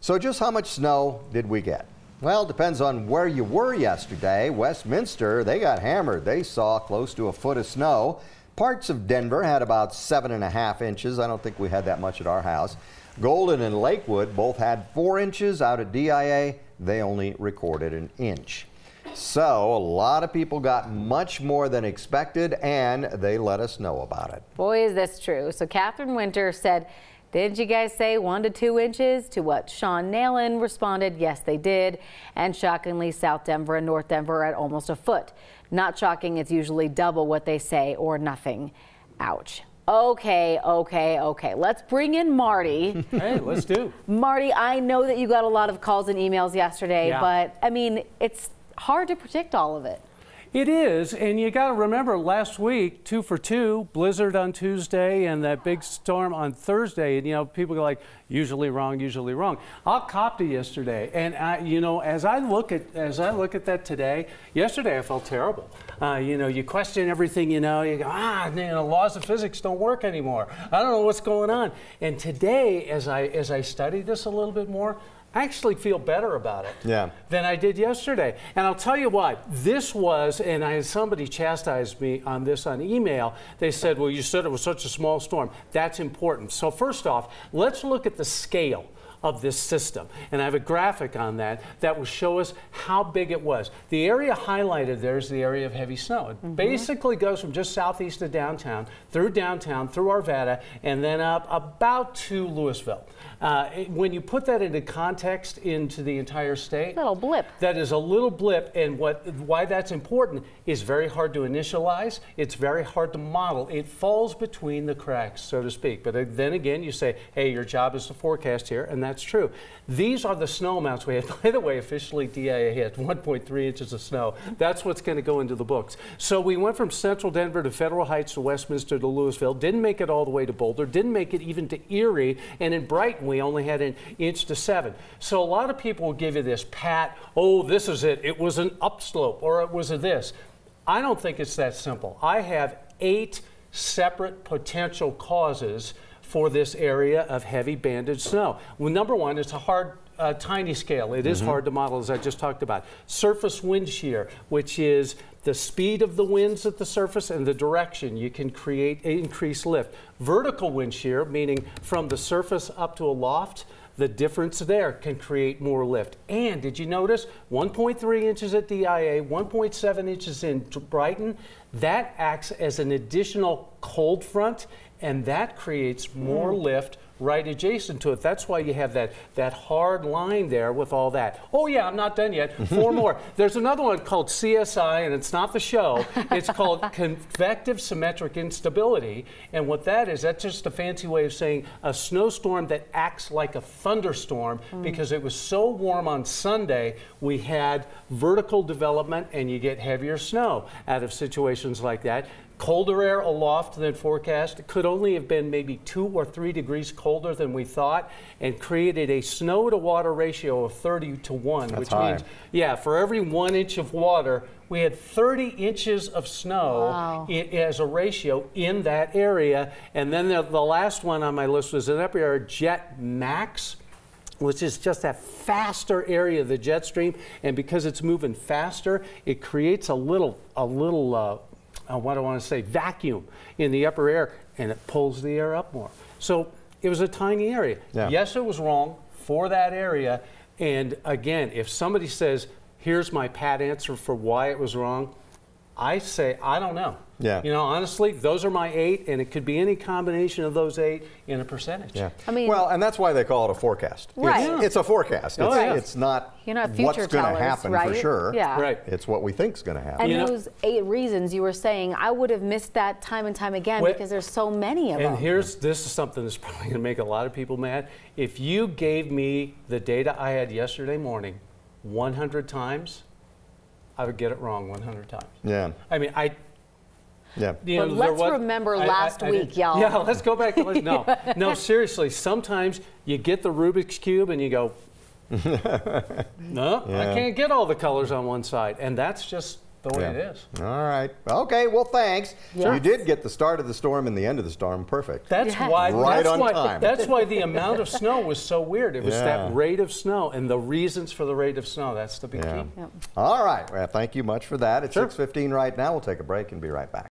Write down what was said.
So, just how much snow did we get? Well, depends on where you were yesterday. Westminster, they got hammered. They saw close to a foot of snow. Parts of Denver had about seven and a half inches. I don't think we had that much at our house. Golden and Lakewood both had four inches. Out at DIA, they only recorded an inch. So, a lot of people got much more than expected, and they let us know about it. Boy, is this true. So, Catherine Winter said, didn't you guys say one to two inches? To what Sean Nalen responded, yes, they did. And shockingly, South Denver and North Denver at almost a foot. Not shocking, it's usually double what they say or nothing. Ouch. Okay, okay, okay. Let's bring in Marty. hey, let's do. Marty, I know that you got a lot of calls and emails yesterday, Yeah. but I mean, it's hard to predict all of it. It is, and you got to remember last week, two for two, blizzard on Tuesday and that big storm on Thursday. And you know, people go like, usually wrong, usually wrong. I'll cop to yesterday, and I, you know, as I look at as I look at that today, yesterday I felt terrible. Uh, you know, you question everything. You know, you go, ah, you know, laws of physics don't work anymore. I don't know what's going on. And today, as I as I study this a little bit more. I actually feel better about it Yeah. than I did yesterday. And I'll tell you why. this was, and I had somebody chastised me on this on email. They said, well, you said it was such a small storm. That's important. So, first off, let's look at the scale of this system. And I have a graphic on that that will show us how big it was. The area highlighted there is the area of heavy snow. It basically goes from just southeast of downtown, through downtown, through Arvada, and then up about to Louisville. Uh, it- when you put that into context into the entire state, Little blip. that is a little blip, and what why that's important is very hard to initialize. It's very hard to model. It falls between the cracks, so to speak. But uh, then again, you say, "Hey, your job is to forecast here," and that's true. These are the snow amounts we had. By the way, officially DIA had 1.3 inches of snow. That's what's going to go into the books. So we went from Central Denver to Federal Heights to Westminster to Louisville. Didn't make it all the way to Boulder. Didn't make it even to Erie, and in Brighton we only had an inch to seven. So a lot of people will give you this pat, oh, this is it. It was an upslope or it was a this. I don't think it's that simple. I have eight separate potential causes for this area of heavy banded snow. Well, number one, it's a hard, uh, tiny scale. It is hard to model, as I just talked about. Surface wind shear, which is the speed of the winds at the surface and the direction you can create increased lift. Vertical wind shear, meaning from the surface up to a loft, the difference there can create more lift. And did you notice 1.3 inches at DIA, 1.7 inches in Brighton? That acts as an additional cold front, and that creates more hmm. lift right adjacent to it. That's why you have that, that hard line there with all that. Oh, yeah, I'm not done yet. Four more. There's another one called CSI, and it's not the show. It's called convective symmetric instability. And what that is, that's just a fancy way of saying a snowstorm that acts like a thunderstorm hmm. because it was so warm on Sunday, we had vertical development and you get heavier snow out of situations like that. Colder air aloft than forecast. It could only have been maybe two or three degrees colder than we thought and created a snow to water ratio of 30 to 1, which high. means, yeah, for every one inch of water, we had 30 inches of snow Wow. i- as a ratio in that area. And then the, the last one on my list was an upper air jet max which is just that faster area of the jet stream and because it's moving faster it creates a little a little uh, uh, what do I want to say vacuum in the upper air and it pulls the air up more so it was a tiny area Yeah. yes it was wrong for that area and again if somebody says here's my pat answer for why it was wrong I say I don't know Yeah. you know honestly those are my eight and it could be any combination of those eight in a percentage Yeah. I mean- well, and that's why they call it a forecast. Right. It's, it's a forecast. Oh, It's, yeah. it's not You're not what's future going to happen right? for sure. Yeah. right It's what we think is going to happen. And You know- those eight reasons you were saying, I would have missed that time and time again Well- because there's so many of And them. here's this is something that's probably going to make a lot of people mad. If you gave me the data I had yesterday morning 100 times, I would get it wrong 100 times. yeah. I mean, I. Yeah. You But know, let's was- remember I- I- last I week, didn't- y'all. Yeah, let's go back. And let's, no, no, seriously. Sometimes you get the Rubik's cube and you go, no, I can't get all the colors on one side, and that's just the way Yeah. it is. All right. Okay. Well, thanks. Yes. You did get the start of the storm and the end of the storm perfect. That's Yes. why. Right that's on why, time. That's why the amount of snow was so weird. It was Yeah. that rate of snow and the reasons for the rate of snow. That's the big Yeah. key. Yep. All right. Well, thank you much for that. It's Sure. 6:15 right now. We'll take a break and be right back.